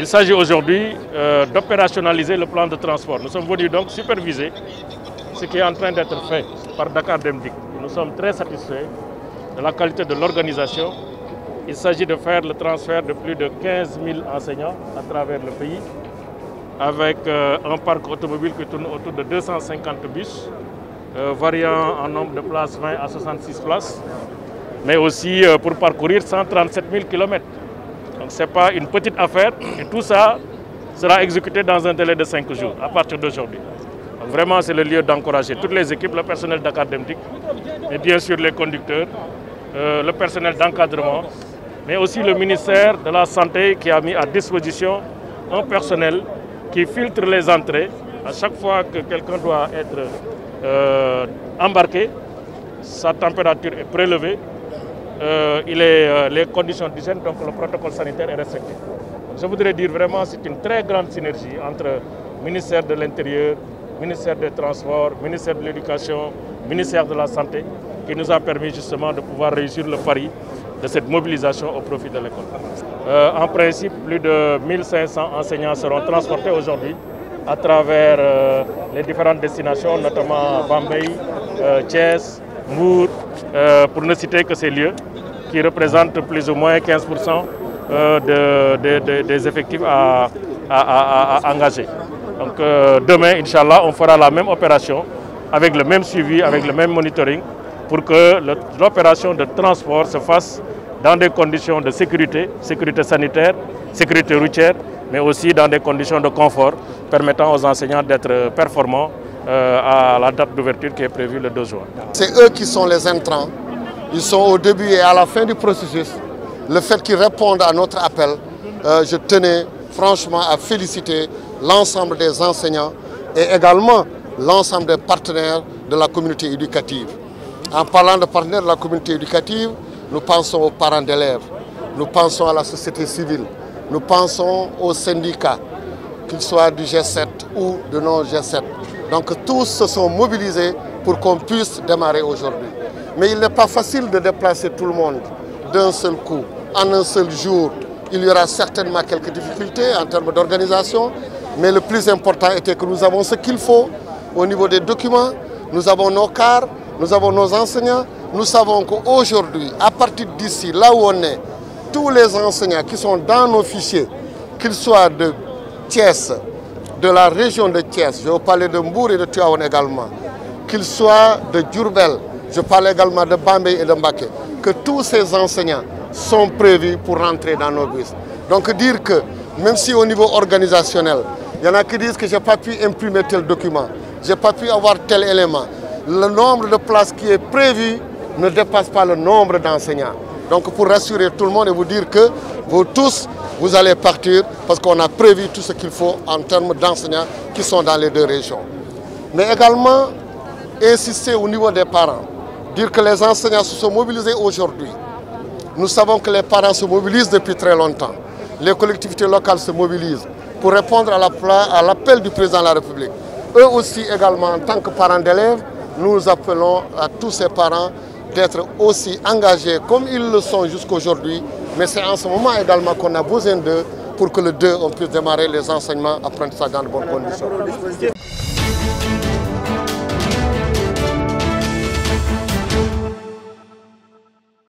Il s'agit aujourd'hui euh, d'opérationnaliser le plan de transport. Nous sommes venus donc superviser ce qui est en train d'être fait par Dakar Demdik. Nous sommes très satisfaits de la qualité de l'organisation. Il s'agit de faire le transfert de plus de 15 000 enseignants à travers le pays avec euh, un parc automobile qui tourne autour de 250 bus, euh, variant en nombre de places 20 à 66 places, mais aussi pour parcourir 137 000 km. Ce n'est pas une petite affaire et tout ça sera exécuté dans un délai de 5 jours à partir d'aujourd'hui. Vraiment, c'est le lieu d'encourager toutes les équipes, le personnel d'académique, et bien sûr les conducteurs, euh, le personnel d'encadrement, mais aussi le ministère de la Santé qui a mis à disposition un personnel qui filtre les entrées. À chaque fois que quelqu'un doit être euh, embarqué, sa température est prélevée, euh, il est, euh, les conditions d'hygiène, donc le protocole sanitaire est respecté. Je voudrais dire vraiment c'est une très grande synergie entre le ministère de l'Intérieur, ministère des Transports, ministère de l'Éducation, ministère de la Santé, qui nous a permis justement de pouvoir réussir le pari de cette mobilisation au profit de l'école. Euh, en principe, plus de 1500 enseignants seront transportés aujourd'hui à travers les différentes destinations, notamment Bambay, euh, Euh, pour ne citer que ces lieux, qui représentent plus ou moins 15% euh, de, de, de, des effectifs à, engager. Donc euh, demain, Inch'Allah, on fera la même opération avec le même suivi, avec le même monitoring pour que l'opération de transport se fasse dans des conditions de sécurité, sécurité sanitaire, sécurité routière, mais aussi dans des conditions de confort permettant aux enseignants d'être performants à la date d'ouverture qui est prévue le 2 juin. C'est eux qui sont les intrants. Ils sont au début et à la fin du processus. Le fait qu'ils répondent à notre appel, euh, je tenais franchement à féliciter l'ensemble des enseignants et également l'ensemble des partenaires de la communauté éducative. En parlant de partenaires de la communauté éducative, nous pensons aux parents d'élèves, nous pensons à la société civile, nous pensons aux syndicats, qu'ils soient du G7 ou de non-G7. Donc tous se sont mobilisés pour qu'on puisse démarrer aujourd'hui. Mais il n'est pas facile de déplacer tout le monde d'un seul coup, en un seul jour. Il y aura certainement quelques difficultés en termes d'organisation, mais le plus important était que nous avons ce qu'il faut au niveau des documents, nous avons nos cars, nous avons nos enseignants, nous savons qu'aujourd'hui, à partir d'ici, là où on est, tous les enseignants qui sont dans nos fichiers, qu'ils soient de Thiès, de la région de Thiès, je vais parler de Mbour et de Tuaon également, qu'ils soient de Djurbel, je parle également de Bambé et de Mbaké, que tous ces enseignants sont prévus pour rentrer dans nos bus. Donc dire que même si au niveau organisationnel, il y en a qui disent que je n'ai pas pu imprimer tel document, je n'ai pas pu avoir tel élément, le nombre de places qui est prévu ne dépasse pas le nombre d'enseignants. Donc pour rassurer tout le monde et vous dire que vous tous, vous allez partir parce qu'on a prévu tout ce qu'il faut en termes d'enseignants qui sont dans les deux régions. Mais également, insister au niveau des parents, dire que les enseignants se sont mobilisés aujourd'hui. Nous savons que les parents se mobilisent depuis très longtemps. Les collectivités locales se mobilisent pour répondre à l'appel du président de la République. Eux aussi également, en tant que parents d'élèves, nous appelons à tous ces parents d'être aussi engagés comme ils le sont jusqu'aujourd'hui. Mais c'est en ce moment également qu'on a besoin d'eux pour que le 2, on puisse démarrer les enseignements apprentissage dans de bonnes conditions.